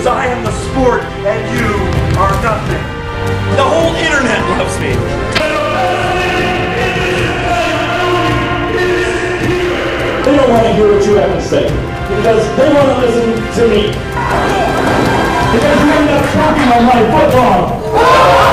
Because I am the sport and you are nothing. The whole internet loves me. They don't want to hear what you have to say because they want to listen to me. Because you end up talking on my football.